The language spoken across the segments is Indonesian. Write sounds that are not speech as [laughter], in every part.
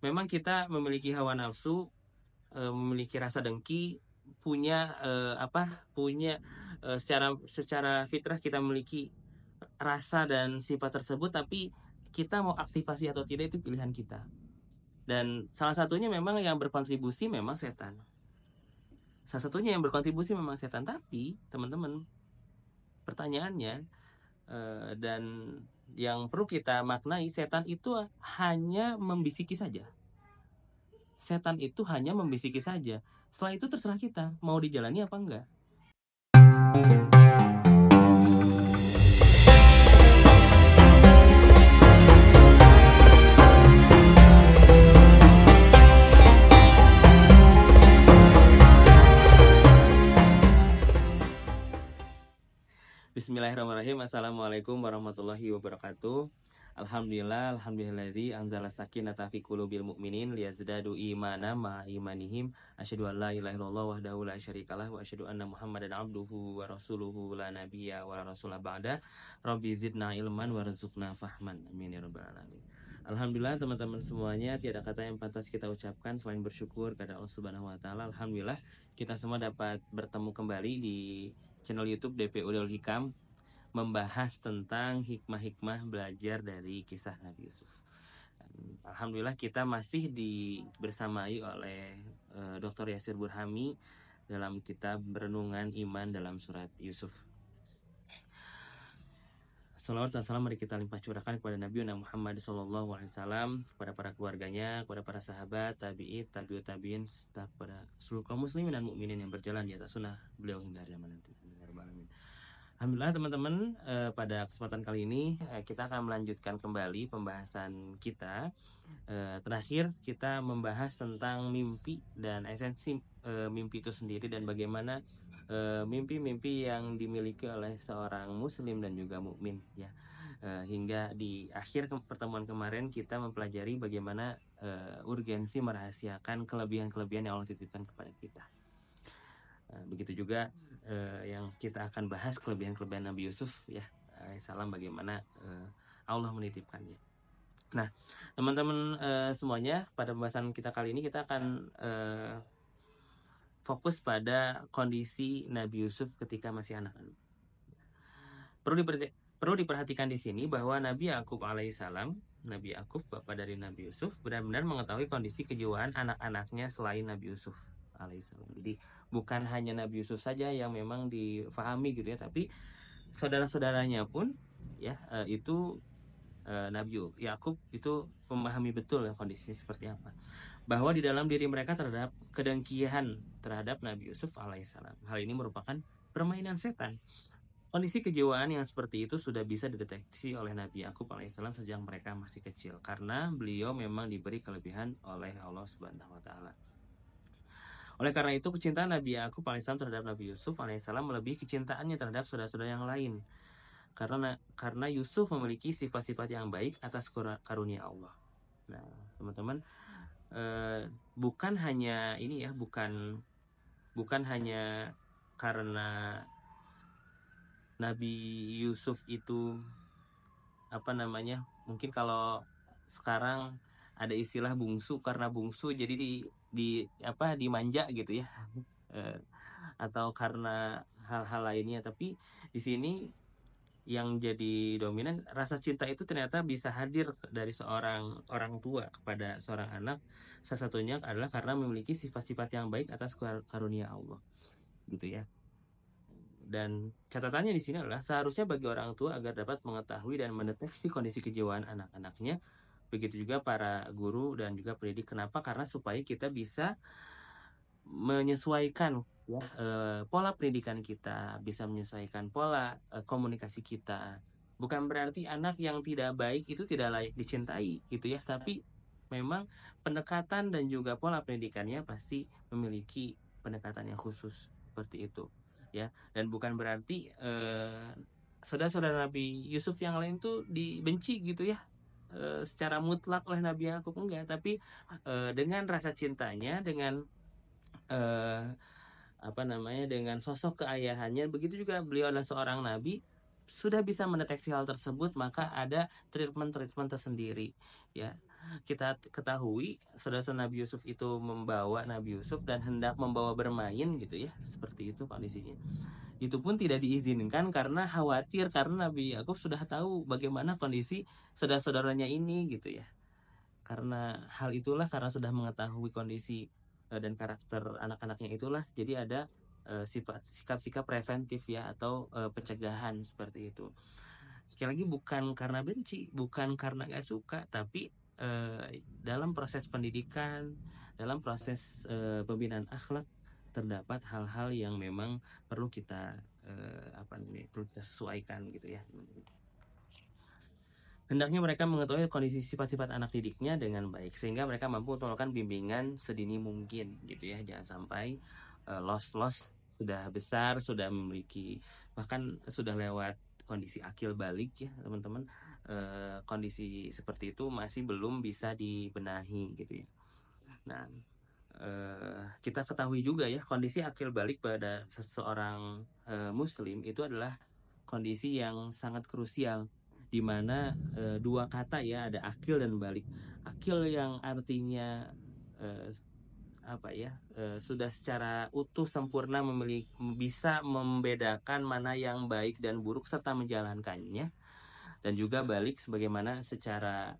memang kita memiliki hawa nafsu uh, memiliki rasa dengki punya uh, apa punya uh, secara secara fitrah kita memiliki rasa dan sifat tersebut tapi kita mau aktivasi atau tidak itu pilihan kita. Dan salah satunya memang yang berkontribusi memang setan. Salah satunya yang berkontribusi memang setan tapi teman-teman pertanyaannya dan yang perlu kita maknai setan itu hanya membisiki saja setan itu hanya membisiki saja setelah itu terserah kita mau dijalani apa enggak. Bismillahirrahmanirrahim. Assalamualaikum warahmatullahi wabarakatuh. Alhamdulillah, alhamdulillah anzala sakinata fi qulubil mu'minin liyazdadu imana ma imanihim. Asyhadu an la ilaha illallah wahdahu la syarikalah wa asyhadu anna muhammadan abduhu wa rasuluhu la nabiyya wa la rasula ba'da. Rabbi zidna ilman warzuqna fahman. Amin ya rabbal alamin. Alhamdulillah teman-teman semuanya tiada kata yang pantas kita ucapkan selain bersyukur kepada Allah Subhanahu wa taala. Alhamdulillah kita semua dapat bertemu kembali di channel YouTube DPU Dul Hikam membahas tentang hikmah-hikmah belajar dari kisah Nabi Yusuf. Alhamdulillah kita masih di bersamai oleh uh, eh, Dr. Yasir Burhami dalam kitab Renungan Iman dalam surat Yusuf. Salawat dan salam mari kita limpah curahkan kepada Nabi Muhammad Wasallam, kepada para keluarganya, kepada para sahabat, tabi'in, tabi'ut tabi'in, serta kepada seluruh kaum muslimin dan mukminin yang berjalan di atas sunnah beliau hingga zaman nanti. Alhamdulillah teman-teman eh, pada kesempatan kali ini eh, kita akan melanjutkan kembali pembahasan kita. Eh, terakhir kita membahas tentang mimpi dan esensi eh, mimpi itu sendiri dan bagaimana eh, mimpi-mimpi yang dimiliki oleh seorang muslim dan juga mukmin ya. Eh, hingga di akhir ke pertemuan kemarin kita mempelajari bagaimana eh, urgensi merahasiakan kelebihan-kelebihan yang Allah titipkan kepada kita. Eh, begitu juga uh, yang kita akan bahas kelebihan-kelebihan Nabi Yusuf ya salam bagaimana uh, Allah menitipkannya. Nah, teman-teman uh, semuanya pada pembahasan kita kali ini kita akan uh, fokus pada kondisi Nabi Yusuf ketika masih anak-anak. Perlu perlu diperhatikan di sini bahwa Nabi Yakub alaihissalam, Nabi Yakub bapak dari Nabi Yusuf benar-benar mengetahui kondisi kejiwaan anak-anaknya selain Nabi Yusuf alaihissalam. Jadi bukan hanya Nabi Yusuf saja yang memang difahami gitu ya, tapi saudara-saudaranya pun ya uh, itu uh, Nabi Yakub itu memahami betul ya kondisi seperti apa. Bahwa di dalam diri mereka terhadap kedengkian terhadap Nabi Yusuf alaihissalam. Hal ini merupakan permainan setan. Kondisi kejiwaan yang seperti itu sudah bisa dideteksi oleh Nabi Yakub alaihissalam sejak mereka masih kecil karena beliau memang diberi kelebihan oleh Allah Subhanahu wa taala. Oleh karena itu kecintaan Nabi Yakub alaihissalam terhadap Nabi Yusuf alaihissalam melebihi kecintaannya terhadap saudara-saudara yang lain. Karena karena Yusuf memiliki sifat-sifat yang baik atas karunia Allah. Nah, teman-teman, eh, bukan hanya ini ya, bukan bukan hanya karena Nabi Yusuf itu apa namanya? Mungkin kalau sekarang ada istilah bungsu karena bungsu jadi di di apa dimanja gitu ya. Eh, atau karena hal-hal lainnya. Tapi di sini yang jadi dominan rasa cinta itu ternyata bisa hadir dari seorang orang tua kepada seorang anak. Salah satunya adalah karena memiliki sifat-sifat yang baik atas karunia Allah gitu ya. Dan catatannya di sini adalah seharusnya bagi orang tua agar dapat mengetahui dan mendeteksi kondisi kejiwaan anak-anaknya begitu juga para guru dan juga pendidik. Kenapa? Karena supaya kita bisa menyesuaikan ya e, pola pendidikan kita bisa menyesuaikan pola e, komunikasi kita. Bukan berarti anak yang tidak baik itu tidak layak dicintai gitu ya. Tapi memang pendekatan dan juga pola pendidikannya pasti memiliki pendekatan yang khusus seperti itu ya. Dan bukan berarti eh, saudara-saudara Nabi Yusuf yang lain tuh dibenci gitu ya Eh, secara mutlak oleh Nabi Yakub enggak. Tapi e, dengan rasa cintanya dengan e, apa namanya dengan sosok keayahannya begitu juga beliau adalah seorang nabi sudah bisa mendeteksi hal tersebut maka ada treatment-treatment tersendiri ya. Kita ketahui saudara Nabi Yusuf itu membawa Nabi Yusuf dan hendak membawa bermain gitu ya seperti itu kondisinya. Itu pun tidak diizinkan karena khawatir karena Nabi Yakub sudah tahu bagaimana kondisi saudara-saudaranya ini gitu ya. Karena hal itulah karena sudah mengetahui kondisi uh, dan karakter anak-anaknya itulah jadi ada sifat sikap-sikap preventif ya atau uh, pencegahan seperti itu sekali lagi bukan karena benci bukan karena gak suka tapi uh, dalam proses pendidikan dalam proses uh, pembinaan akhlak terdapat hal-hal yang memang perlu kita uh, apa namanya perlu kita sesuaikan gitu ya Hendaknya mereka mengetahui kondisi sifat-sifat anak didiknya dengan baik sehingga mereka mampu melakukan bimbingan sedini mungkin gitu ya. Jangan sampai uh, loss-loss sudah besar, sudah memiliki bahkan sudah lewat kondisi akil balik ya, teman-teman. Uh, kondisi seperti itu masih belum bisa dibenahi gitu ya. Nah, uh, kita ketahui juga ya kondisi akil balik pada seseorang uh, muslim itu adalah kondisi yang sangat krusial di mana e, dua kata ya ada akil dan balik. Akil yang artinya e, apa ya e, sudah secara utuh sempurna memiliki bisa membedakan mana yang baik dan buruk serta menjalankannya. Dan juga balik sebagaimana secara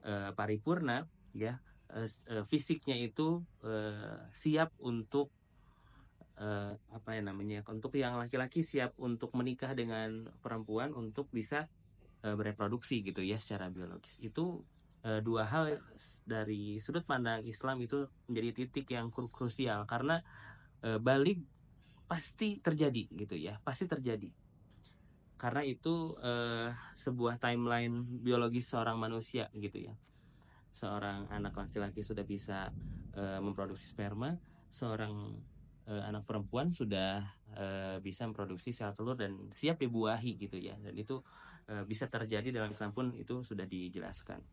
e, paripurna ya e, fisiknya itu e, siap untuk e, apa ya namanya untuk yang laki-laki siap untuk menikah dengan perempuan untuk bisa e, bereproduksi gitu ya secara biologis. Itu e, dua hal dari sudut pandang Islam itu menjadi titik yang krusial. Karena e, balik pasti terjadi gitu ya pasti terjadi. Karena itu e, sebuah timeline biologis seorang manusia gitu ya. Seorang anak laki-laki sudah bisa memproduksi sperma seorang anak perempuan sudah bisa memproduksi sel telur dan siap dibuahi gitu ya. Dan itu bisa terjadi dalam Islam pun itu sudah dijelaskan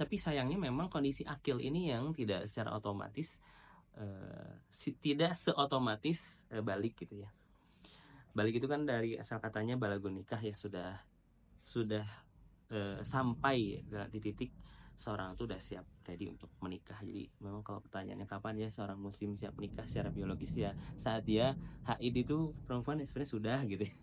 tapi sayangnya memang kondisi akil ini yang tidak secara otomatis si, tidak seotomatis e, balik gitu ya. Balik itu kan dari asal katanya balagun nikah ya sudah sudah e, sampai di titik seorang itu udah siap ready untuk menikah. Jadi memang kalau pertanyaannya kapan ya seorang muslim siap menikah secara biologis ya saat dia haid itu perempuan ya sebenarnya sudah [laughs] gitu ya.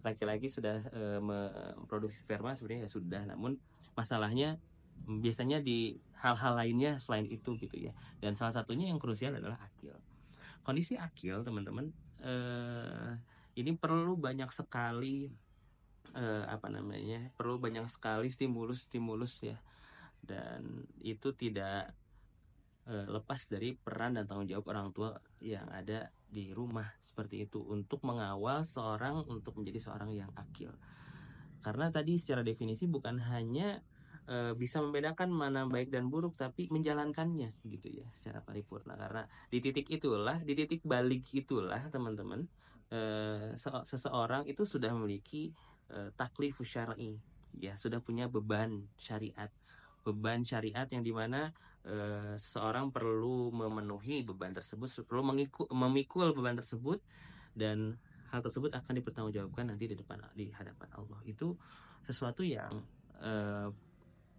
laki-laki sudah e, memproduksi sperma sebenarnya ya sudah. Namun masalahnya biasanya di hal-hal lainnya selain itu gitu ya. Dan salah satunya yang krusial adalah akil. Kondisi akil teman-teman e, ini perlu banyak sekali e, apa namanya perlu banyak sekali stimulus stimulus ya. Dan itu tidak uh, lepas dari peran dan tanggung jawab orang tua yang ada di rumah seperti itu untuk mengawal seorang untuk menjadi seorang yang akil. Karena tadi secara definisi bukan hanya uh, bisa membedakan mana baik dan buruk tapi menjalankannya gitu ya secara paripurna karena di titik itulah di titik balik itulah teman-teman uh, seseorang itu sudah memiliki uh, taklif syar'i ya sudah punya beban syariat beban syariat yang di mana e, seseorang perlu memenuhi beban tersebut, perlu mengikul, memikul beban tersebut dan hal tersebut akan dipertanggungjawabkan nanti di depan di hadapan Allah. Itu sesuatu yang e,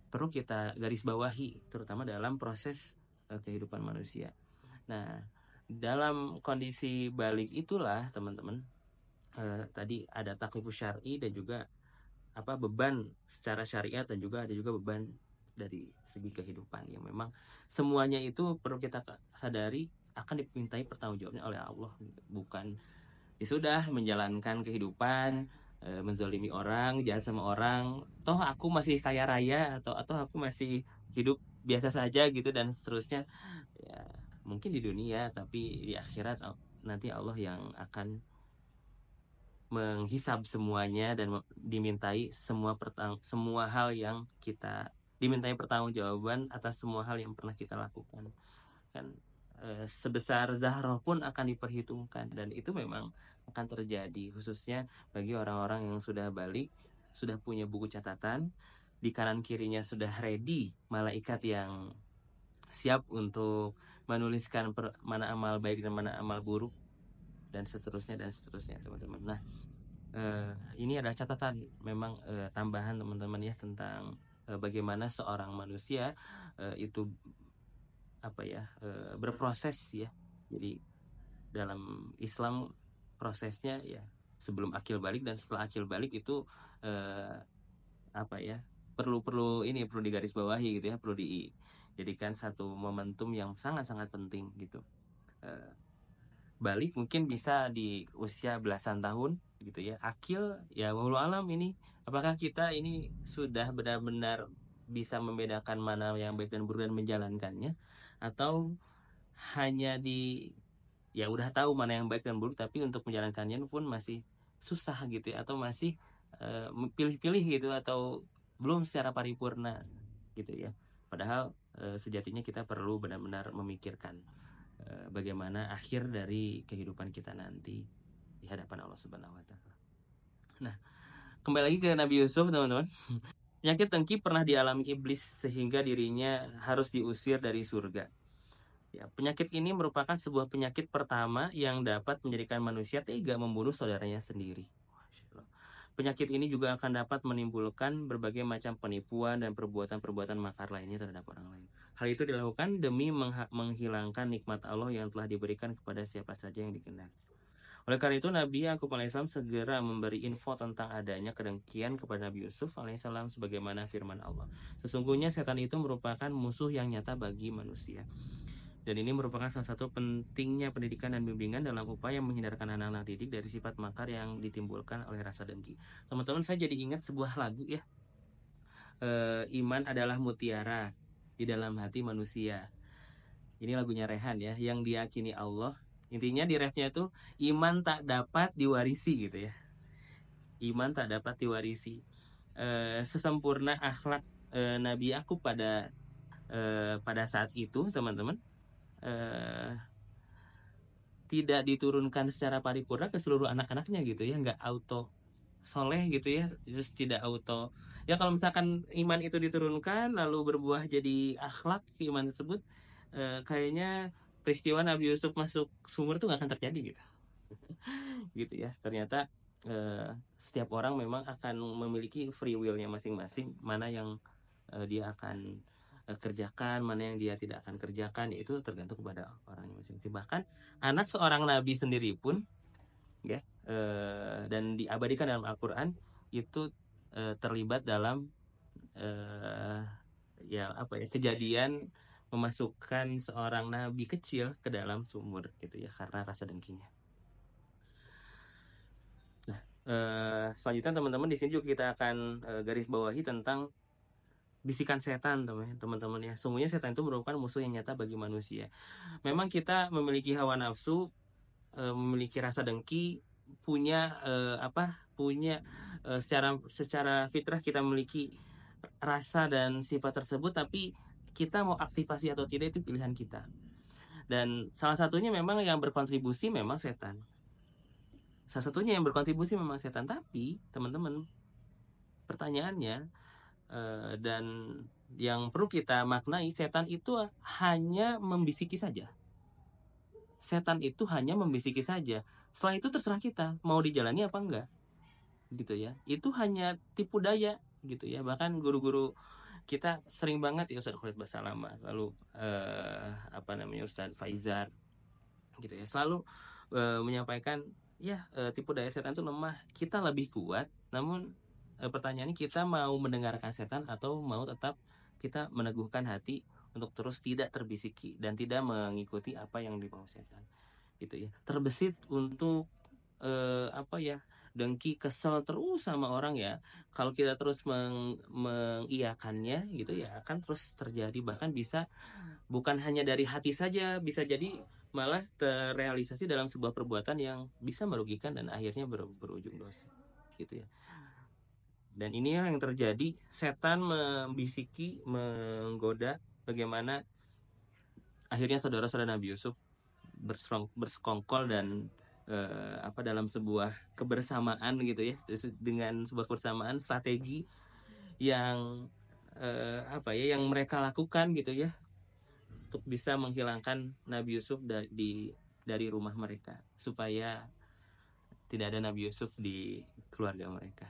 perlu kita garis bawahi, terutama dalam proses e, kehidupan manusia. Nah, dalam kondisi balik itulah teman-teman e, tadi ada taklifus syar'i dan juga apa beban secara syariat dan juga ada juga beban dari segi kehidupan yang memang semuanya itu perlu kita sadari akan dimintai pertanggungjawabannya oleh Allah bukan ya sudah menjalankan kehidupan e, menzolimi orang jahat sama orang. Toh aku masih kaya raya atau atau aku masih hidup biasa saja gitu dan seterusnya. Ya mungkin di dunia tapi di akhirat nanti Allah yang akan menghisap semuanya dan dimintai semua pertang semua hal yang kita dimintai pertanggungjawaban atas semua hal yang pernah kita lakukan. Kan sebesar Zahroh pun akan diperhitungkan. Dan itu memang akan terjadi khususnya bagi orang-orang yang sudah balik sudah punya buku catatan di kanan kirinya sudah ready malaikat yang siap untuk menuliskan per, mana amal baik dan mana amal buruk dan seterusnya dan seterusnya teman-teman. Nah e, ini adalah catatan memang e, tambahan teman-teman ya tentang uh, bagaimana seorang manusia uh, itu apa ya uh, berproses ya. Jadi dalam Islam prosesnya ya sebelum akil balik dan setelah akil balik itu uh, apa ya perlu perlu ini perlu digarisbawahi gitu ya perlu dijadikan satu momentum yang sangat sangat penting gitu. Uh, balik mungkin bisa di usia belasan tahun gitu ya. Akil ya walau alam ini apakah kita ini sudah benar-benar bisa membedakan mana yang baik dan buruk dan menjalankannya atau hanya di ya udah tahu mana yang baik dan buruk tapi untuk menjalankannya pun masih susah gitu ya atau masih uh, pilih-pilih gitu atau belum secara paripurna gitu ya padahal uh, sejatinya kita perlu benar-benar memikirkan Eh, bagaimana akhir dari kehidupan kita nanti di hadapan Allah Subhanahu wa taala. Nah, kembali lagi ke Nabi Yusuf, teman-teman. Penyakit dengki pernah dialami iblis sehingga dirinya harus diusir dari surga. Ya, penyakit ini merupakan sebuah penyakit pertama yang dapat menjadikan manusia tega membunuh saudaranya sendiri. Penyakit ini juga akan dapat menimbulkan berbagai macam penipuan dan perbuatan-perbuatan makar lainnya terhadap orang lain. Hal itu dilakukan demi menghilangkan nikmat Allah yang telah diberikan kepada siapa saja yang dikehendaki. Oleh karena itu Nabi Yakub alaihissalam segera memberi info tentang adanya kedengkian kepada Nabi Yusuf alaihissalam sebagaimana firman Allah. Sesungguhnya setan itu merupakan musuh yang nyata bagi manusia. Dan ini merupakan salah satu pentingnya pendidikan dan bimbingan dalam upaya menghindarkan anak-anak didik dari sifat makar yang ditimbulkan oleh rasa dengki. Teman-teman, saya jadi ingat sebuah lagu ya. E, iman adalah mutiara di dalam hati manusia. Ini lagunya Rehan ya, yang diyakini Allah. Intinya di refnya itu iman tak dapat diwarisi gitu ya. Iman tak dapat diwarisi. E, sesempurna akhlak e, Nabi aku pada e, pada saat itu, teman-teman eh, tidak diturunkan secara paripurna ke seluruh anak-anaknya gitu ya nggak auto soleh gitu ya terus tidak auto ya kalau misalkan iman itu diturunkan lalu berbuah jadi akhlak iman tersebut eh, kayaknya peristiwa Nabi Yusuf masuk sumur tuh nggak akan terjadi gitu. [laughs] Gitu ya. Ternyata eh, setiap orang memang akan memiliki free willnya masing-masing. Mana yang eh, dia akan Eh, kerjakan, mana yang dia tidak akan kerjakan, itu tergantung kepada orangnya masing-masing. Bahkan anak seorang nabi sendiri pun, ya, e, dan diabadikan dalam Al-Quran itu e, terlibat dalam e, ya apa ya kejadian memasukkan seorang nabi kecil ke dalam sumur gitu ya karena rasa dengkinya. Nah, e, selanjutnya teman-teman di sini juga kita akan e, garis bawahi tentang bisikan setan teman-teman ya sungguhnya setan itu merupakan musuh yang nyata bagi manusia memang kita memiliki hawa nafsu e, memiliki rasa dengki punya e, apa punya e, secara secara fitrah kita memiliki rasa dan sifat tersebut tapi kita mau aktivasi atau tidak itu pilihan kita. Dan salah satunya memang yang berkontribusi memang setan. Salah satunya yang berkontribusi memang setan. Tapi teman-teman pertanyaannya Eh, dan yang perlu kita maknai setan itu hanya membisiki saja. Setan itu hanya membisiki saja. Setelah itu terserah kita mau dijalani apa enggak. Gitu ya. Itu hanya tipu daya gitu ya. Bahkan guru-guru kita sering banget ya Ustaz Khalid Basalama lalu eh, apa namanya Ustaz Faizar gitu ya. Selalu eh, menyampaikan ya eh, tipu daya setan itu lemah. Kita lebih kuat namun e, pertanyaannya kita mau mendengarkan setan atau mau tetap kita meneguhkan hati untuk terus tidak terbisiki dan tidak mengikuti apa yang dimau setan. Gitu ya. Terbesit untuk e, apa ya dengki kesel terus sama orang ya. Kalau kita terus meng, mengiyakannya gitu ya akan terus terjadi. Bahkan bisa bukan hanya dari hati saja bisa jadi malah terrealisasi dalam sebuah perbuatan yang bisa merugikan dan akhirnya ber, berujung dosa gitu ya. Dan ini yang terjadi, setan membisiki, menggoda bagaimana akhirnya saudara-saudara Nabi Yusuf bersekongkol dan uh, apa dalam sebuah kebersamaan gitu ya, dengan sebuah kebersamaan strategi yang uh, apa ya yang mereka lakukan gitu ya. Untuk bisa menghilangkan Nabi Yusuf dari dari rumah mereka. Supaya tidak ada Nabi Yusuf di keluarga mereka.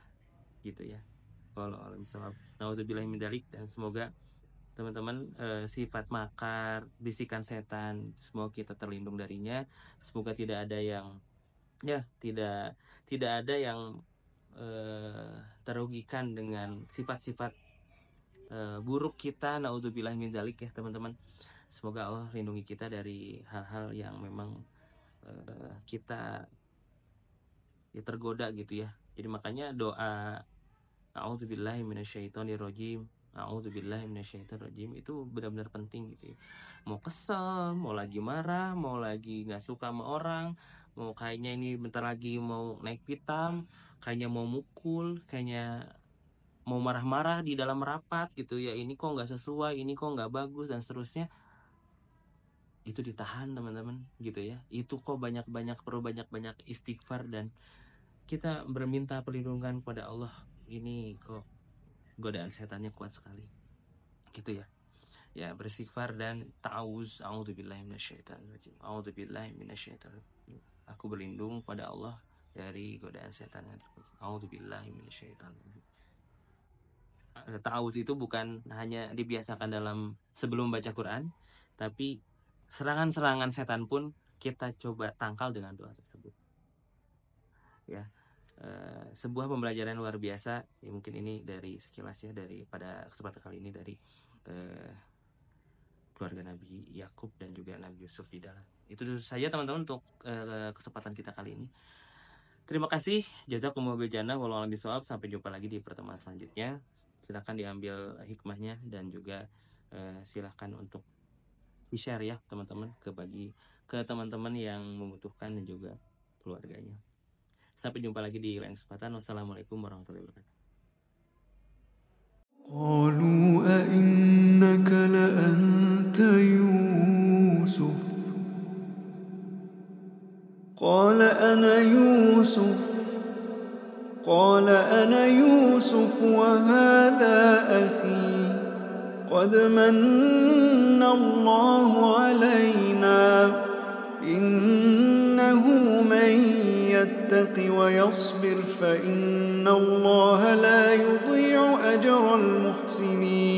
Gitu ya. Kalau min dalik. Dan semoga teman-teman eh, sifat makar, bisikan setan, semoga kita terlindung darinya. Semoga tidak ada yang ya tidak tidak ada yang eh, terugikan dengan sifat-sifat eh, buruk kita. Nauzubillah min dalik ya teman-teman. Semoga Allah lindungi kita dari hal-hal yang memang eh, kita ya tergoda gitu ya. Jadi makanya doa A'udzubillahi minasyaitonirrajim. A'udzubillahi minasyaitonirrajim itu benar-benar penting gitu ya. Mau kesel, mau lagi marah, mau lagi nggak suka sama orang, mau kayaknya ini bentar lagi mau naik pitam, kayaknya mau mukul, kayaknya mau marah-marah di dalam rapat gitu. Ya. Ini kok nggak sesuai, ini kok nggak bagus dan seterusnya. Itu ditahan teman-teman gitu ya. Itu kok banyak-banyak perlu banyak-banyak istighfar dan kita berminta perlindungan kepada Allah. Ini kok godaan setannya kuat sekali gitu ya. Ya beristighfar dan ta'awuz. A'udzubillahi minasyaitonirrajim a'udzubillahi minasyaitonirrajim aku berlindung pada Allah dari godaan setan a'udzubillahi minasyaitonirrajim ta'awuz itu bukan hanya dibiasakan dalam sebelum baca Quran tapi serangan-serangan setan pun kita coba tangkal dengan doa tersebut. Ya, uh, sebuah pembelajaran luar biasa. Ya, mungkin ini dari sekilas ya dari pada kesempatan kali ini dari uh, keluarga Nabi Yakub dan juga Nabi Yusuf di dalam. Itu saja teman-teman untuk uh, kesempatan kita kali ini. Terima kasih jazakumullah bejana walau alam bisawab sampai jumpa lagi di pertemuan selanjutnya. Silahkan diambil hikmahnya dan juga uh, silahkan untuk di share ya teman-teman ke bagi ke teman-teman yang membutuhkan dan juga keluarganya. Sampai jumpa lagi di lain kesempatan. Wassalamualaikum warahmatullahi wabarakatuh. قالوا أئنك لأنت يوسف قال أنا يوسف قال أنا يوسف وهذا أخي قد من الله علينا إنه من يتق ويصبر فإن الله لا يضيع أجر المحسنين.